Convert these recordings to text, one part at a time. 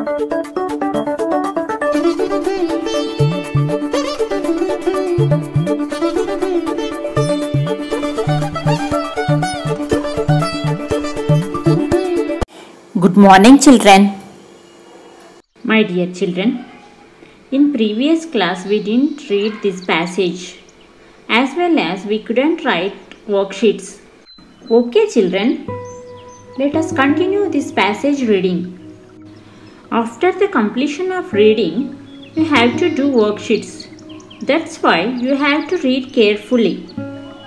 Good morning, children. My dear children, in previous class we didn't read this passage as well as we couldn't write worksheets. Okay, children, let us continue this passage reading. After the completion of reading, you have to do worksheets. That's why you have to read carefully.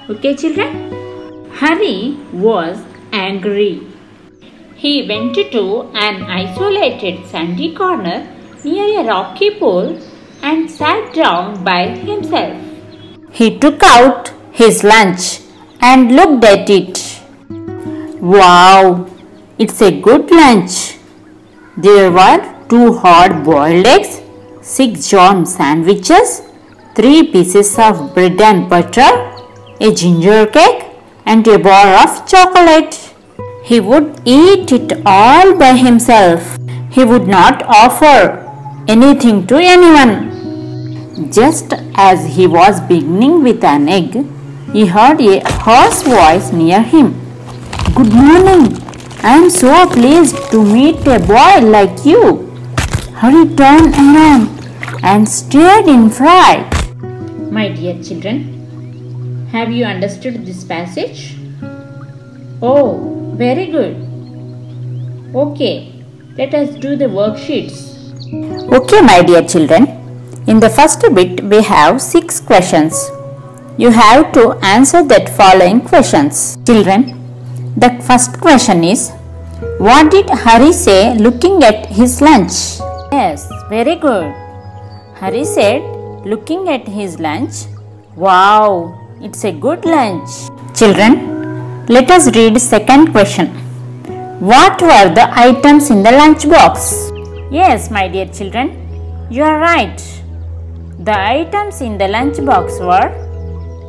Okay, children? Harry was angry. He went to an isolated sandy corner near a rocky pool and sat down by himself. He took out his lunch and looked at it. Wow, it's a good lunch. There were two hard boiled eggs, six jam sandwiches, three pieces of bread and butter, a ginger cake, and a bar of chocolate. He would eat it all by himself. He would not offer anything to anyone. Just as he was beginning with an egg, he heard a hoarse voice near him. Good morning. I am so pleased to meet a boy like you. Harry turned around and stared in fright. My dear children, have you understood this passage? Oh, very good. Okay, let us do the worksheets. Okay, my dear children. In the first bit, we have six questions. You have to answer that following questions. Children, the first question is What did Harry say looking at his lunch? Yes, very good. Harry said, looking at his lunch, Wow, it's a good lunch. Children, let us read second question. What were the items in the lunch box? Yes, my dear children, you are right. The items in the lunch box were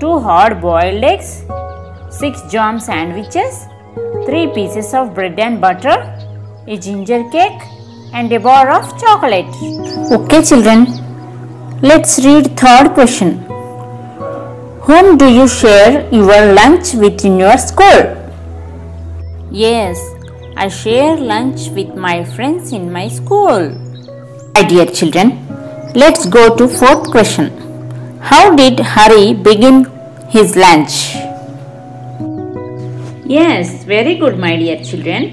two hard boiled eggs, six jam sandwiches, three pieces of bread and butter, a ginger cake, and a bar of chocolate. Okay, children, let's read third question. Whom do you share your lunch with in your school? Yes, I share lunch with my friends in my school. My dear children, let's go to fourth question. How did Harry begin his lunch? Yes, very good, my dear children.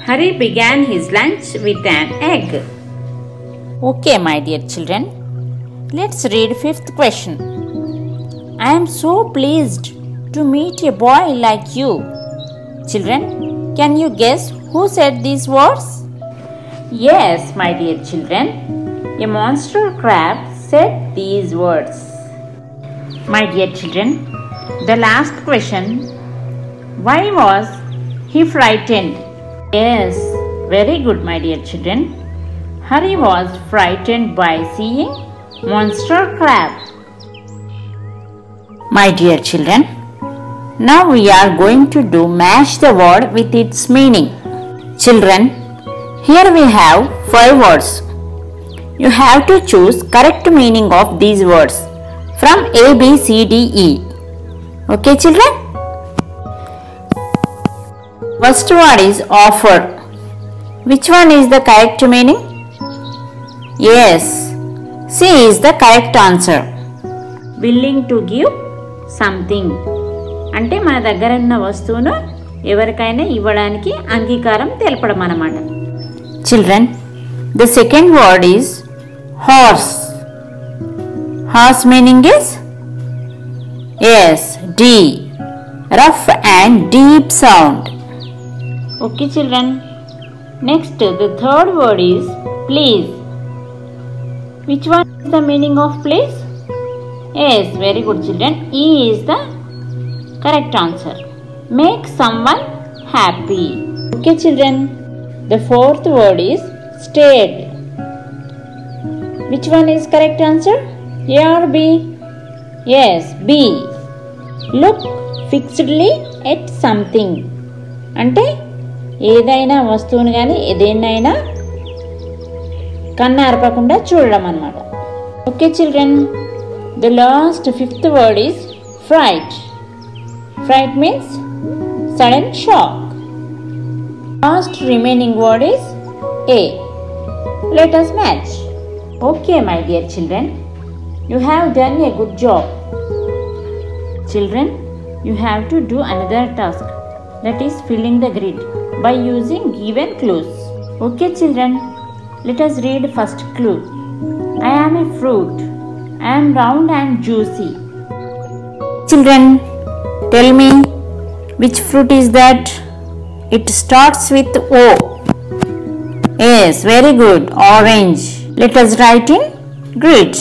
Harry began his lunch with an egg. Okay, my dear children, let's read fifth question. I am so pleased to meet a boy like you. Children, can you guess who said these words? Yes, my dear children, a monster crab said these words. My dear children, the last question why was he frightened? Yes, very good, my dear children. Harry was frightened by seeing monster crab. My dear children, now we are going to do match the word with its meaning. Children, here we have five words. You have to choose correct meaning of these words from A, B, C, D, E. Okay, children? First word is offer. Which one is the correct meaning? Yes, C is the correct answer. Willing to give something. అంటే మన దగ్గర ఉన్న వస్తువును ఎవరికైనా ఇవ్వడానికి అంగీకారం తెలపడం అన్నమాట Children, the second word is horse. Horse meaning is? Yes, D. Rough and deep sound. Okay, children. Next, the third word is please. Which one is the meaning of please? Yes, very good, children. E is the correct answer. Make someone happy. Okay, children. The fourth word is stayed. Which one is correct answer? A or B? Yes, B. Look fixedly at something. అంటే ఏదైనా వస్తువుని కానీ ఏదేనైనా కన్ను అరపకుండా చూడడం అనమాట okay children the last fifth word is fright fright means sudden shock last remaining word is a let us match okay my dear children you have done a good job children you have to do another task that is filling the grid by using given clues okay children let us read first clue i am a fruit i am round and juicy Children, tell me which fruit is that? It starts with O. Yes, very good. Orange. Let us write in grid.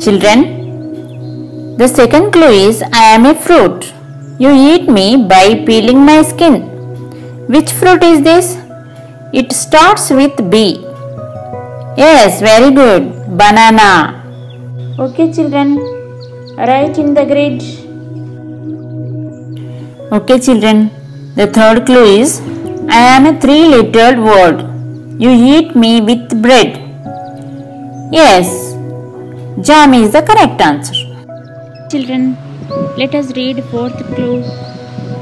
Children, the second clue is I am a fruit. You eat me by peeling my skin. Which fruit is this? It starts with B. Yes, very good. Banana. okay children write in the grid Okay, children. The third clue is I am a three lettered word. You eat me with bread. Yes, jam is the correct answer. Children, let us read fourth clue.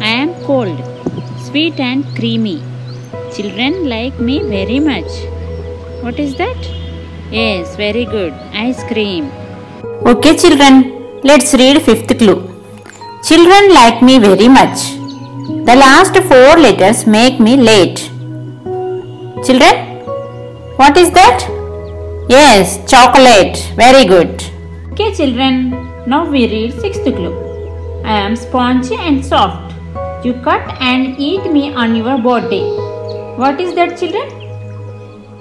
I am cold, sweet and creamy. Children like me very much. What is that? Yes, very good. Ice cream. Okay, children, let's read fifth clue. Children like me very much. The last four letters make me late. Children, what is that? Yes, chocolate. Very good. Okay, children, now we read sixth clue. I am spongy and soft. You cut and eat me on your birthday. What is that, children?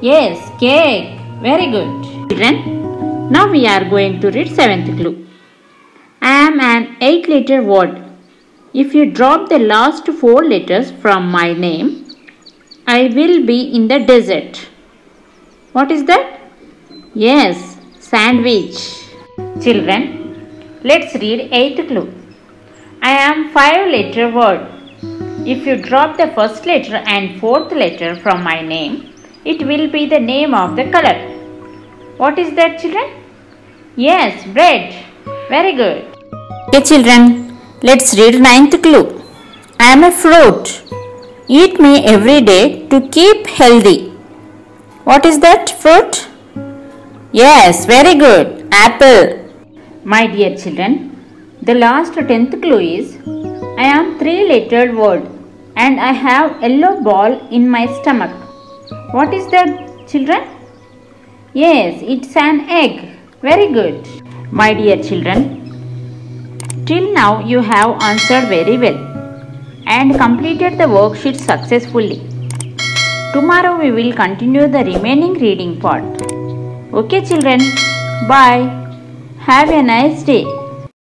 Yes, cake. Very good. Children, now we are going to read seventh clue. I am an eight letter word. If you drop the last four letters from my name, I will be in the desert. What is that? Yes, sandwich. Children, let's read eighth clue. I am five letter word. If you drop the first letter and fourth letter from my name, it will be the name of the color. What is that, children? Yes, bread. Very good. Okay, children, let's read ninth clue. I am a fruit. Eat me every day to keep healthy. What is that fruit? Yes, very good. Apple. My dear children, the last tenth clue is I am three lettered word and I have yellow ball in my stomach. What is that, children? Yes, it's an egg. Very good. My dear children, till now you have answered very well and completed the worksheet successfully. Tomorrow we will continue the remaining reading part. Okay, children. Bye. Have a nice day.